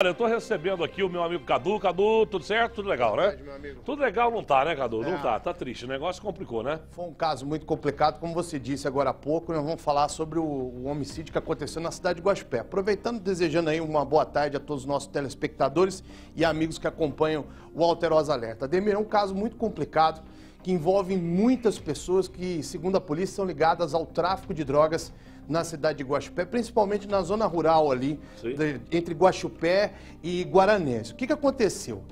Olha, eu tô recebendo aqui o meu amigo Cadu. Cadu, tudo certo? Tudo legal, né? Tudo legal não tá, né, Cadu? Não Não. tá, tá triste. O negócio complicou, né? Foi um caso muito complicado, como você disse agora há pouco, nós vamos falar sobre o, o homicídio que aconteceu na cidade de Guaxupé. Aproveitando, desejando aí uma boa tarde a todos os nossos telespectadores e amigos que acompanham o Alterosa Alerta. Ademir, é um caso muito complicado que envolve muitas pessoas que, segundo a polícia, são ligadas ao tráfico de drogas na cidade de Guaxupé, principalmente na zona rural ali, de- entre Guaxupé e Guaranés. O que, que aconteceu?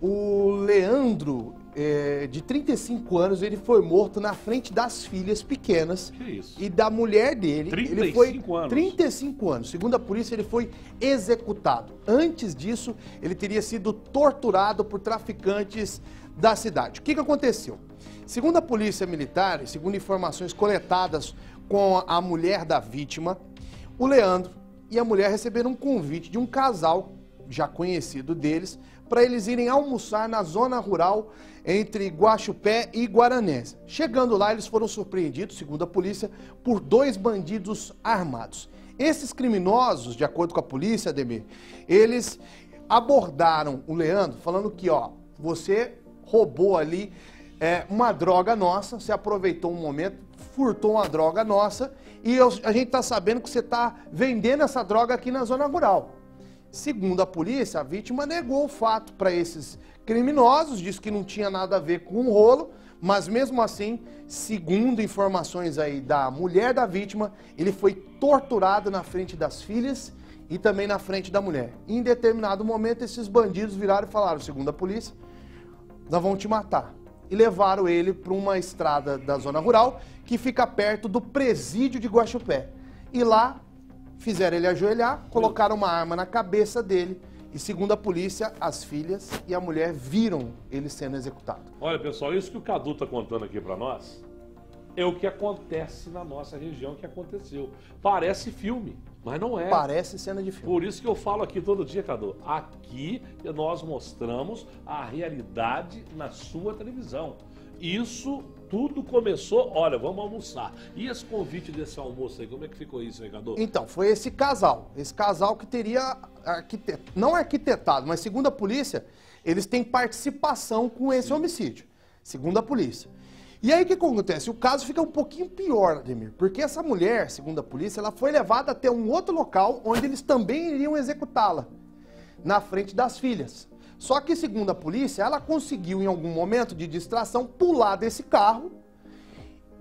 O Leandro, eh, de 35 anos, ele foi morto na frente das filhas pequenas e da mulher dele. ele 35 foi anos? 35 anos. Segundo a polícia, ele foi executado. Antes disso, ele teria sido torturado por traficantes da cidade. O que, que aconteceu? Segundo a polícia militar, e segundo informações coletadas com a mulher da vítima, o Leandro e a mulher receberam um convite de um casal já conhecido deles para eles irem almoçar na zona rural entre Guaxupé e Guaranés. Chegando lá, eles foram surpreendidos, segundo a polícia, por dois bandidos armados. Esses criminosos, de acordo com a polícia, Ademir, eles abordaram o Leandro falando que, ó, você roubou ali é, uma droga nossa, você aproveitou um momento, furtou uma droga nossa e eu- a gente está sabendo que você está vendendo essa droga aqui na zona rural. Segundo a polícia, a vítima negou o fato para esses criminosos, disse que não tinha nada a ver com o rolo, mas mesmo assim, segundo informações aí da mulher da vítima, ele foi torturado na frente das filhas e também na frente da mulher. Em determinado momento, esses bandidos viraram e falaram, segundo a polícia, nós vamos te matar. E levaram ele para uma estrada da zona rural que fica perto do presídio de Guaxupé. E lá fizeram ele ajoelhar, colocaram uma arma na cabeça dele e, segundo a polícia, as filhas e a mulher viram ele sendo executado. Olha, pessoal, isso que o Cadu tá contando aqui pra nós é o que acontece na nossa região que aconteceu. Parece filme, mas não é. Parece cena de filme. Por isso que eu falo aqui todo dia, Cadu. Aqui nós mostramos a realidade na sua televisão. Isso tudo começou. Olha, vamos almoçar. E esse convite desse almoço aí, como é que ficou isso Cadu? Então, foi esse casal. Esse casal que teria arquite... não arquitetado, mas segundo a polícia, eles têm participação com esse homicídio. Segundo a polícia. E aí o que acontece? O caso fica um pouquinho pior, Ademir, porque essa mulher, segundo a polícia, ela foi levada até um outro local onde eles também iriam executá-la, na frente das filhas. Só que, segundo a polícia, ela conseguiu, em algum momento de distração, pular desse carro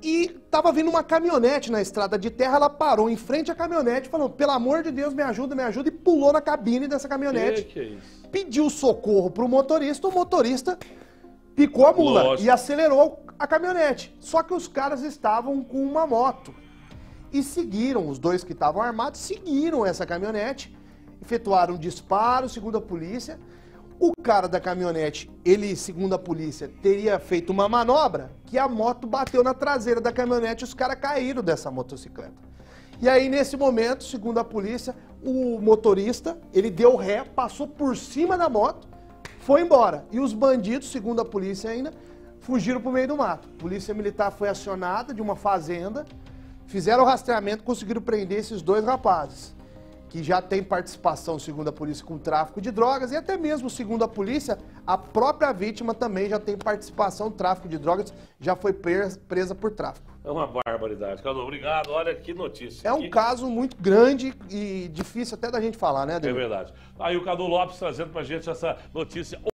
e tava vindo uma caminhonete na estrada de terra, ela parou em frente à caminhonete, falou, pelo amor de Deus, me ajuda, me ajuda, e pulou na cabine dessa que, caminhonete. que é isso? Pediu socorro pro motorista, o motorista picou a mula Lógico. e acelerou a caminhonete. Só que os caras estavam com uma moto. E seguiram, os dois que estavam armados, seguiram essa caminhonete, efetuaram um disparo, segundo a polícia. O cara da caminhonete, ele, segundo a polícia, teria feito uma manobra que a moto bateu na traseira da caminhonete e os caras caíram dessa motocicleta. E aí, nesse momento, segundo a polícia, o motorista, ele deu ré, passou por cima da moto, foi embora. E os bandidos, segundo a polícia ainda, fugiram pro meio do mato. A polícia militar foi acionada de uma fazenda, fizeram o rastreamento, conseguiram prender esses dois rapazes, que já têm participação, segundo a polícia, com tráfico de drogas, e até mesmo, segundo a polícia, a própria vítima também já tem participação no tráfico de drogas, já foi presa, por tráfico. É uma barbaridade. Cadu, obrigado. Olha que notícia. É um Que- caso muito grande e difícil até da gente falar, né, É Ademir? verdade. Aí o Cadu Lopes trazendo pra gente essa notícia.